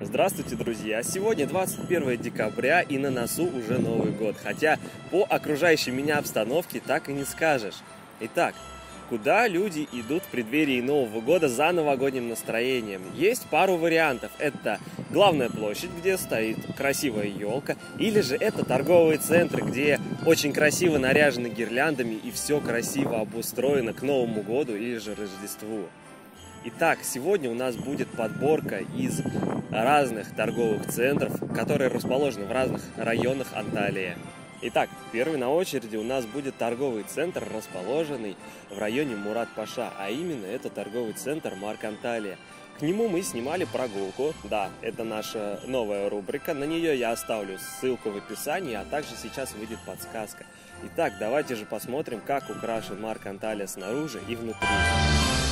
Здравствуйте, друзья! Сегодня 21 декабря и на носу уже Новый год, хотя по окружающей меня обстановке так и не скажешь. Итак, куда люди идут в преддверии Нового года за новогодним настроением? Есть пару вариантов. Это главная площадь, где стоит красивая елка, или же это торговые центры, где очень красиво наряжены гирляндами и все красиво обустроено к Новому году или же Рождеству. Итак, сегодня у нас будет подборка из разных торговых центров, которые расположены в разных районах Анталии. Итак, первый на очереди у нас будет торговый центр, расположенный в районе Мурат-Паша, а именно это торговый центр Марк Анталия. К нему мы снимали прогулку, да, это наша новая рубрика, на нее я оставлю ссылку в описании, а также сейчас выйдет подсказка. Итак, давайте же посмотрим, как украшен Марк Анталия снаружи и внутри.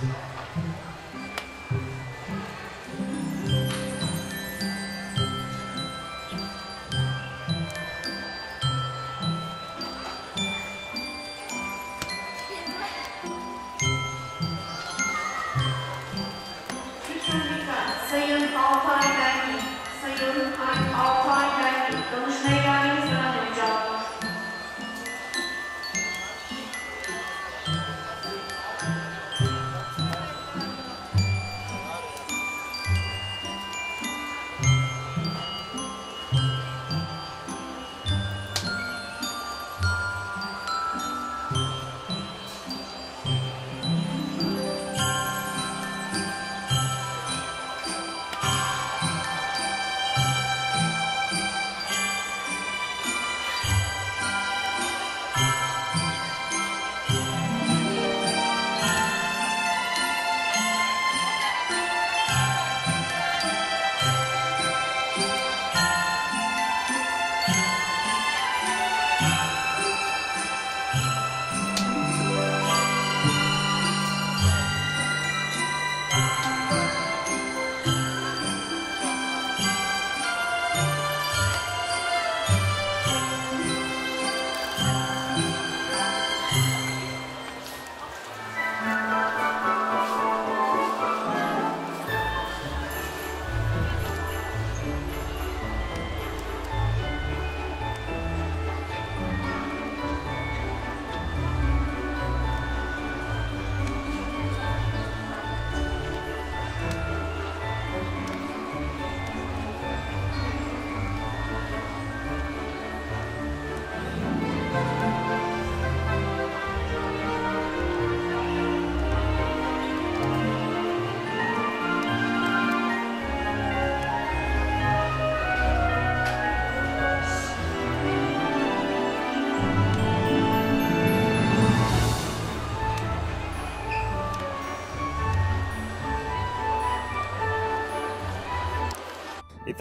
Yeah.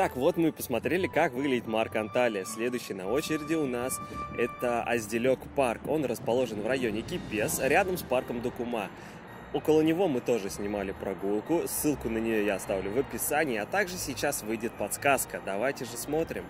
Итак, вот мы посмотрели, как выглядит Марк Анталия. Следующий на очереди у нас это Азделек парк. Он расположен в районе Кипес, рядом с парком Докума. Около него мы тоже снимали прогулку. Ссылку на нее я оставлю в описании, а также сейчас выйдет подсказка. Давайте же смотрим.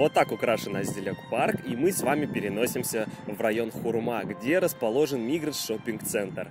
Вот так украшен Азделек парк, и мы с вами переносимся в район Хурма, где расположен Мигрос шоппинг-центр.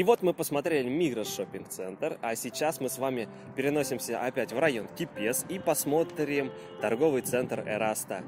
И вот мы посмотрели Мигрос шопинг центр а сейчас мы с вами переносимся опять в район Кипес и посмотрим торговый центр Эраста.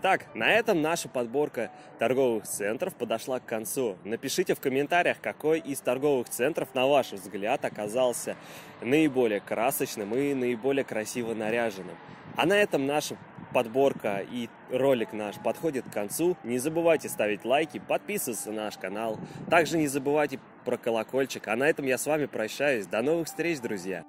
Итак, на этом наша подборка торговых центров подошла к концу. Напишите в комментариях, какой из торговых центров, на ваш взгляд, оказался наиболее красочным и наиболее красиво наряженным. А на этом наша подборка и ролик наш подходит к концу. Не забывайте ставить лайки, подписываться на наш канал. Также не забывайте про колокольчик. А на этом я с вами прощаюсь. До новых встреч, друзья!